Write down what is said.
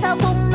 掏空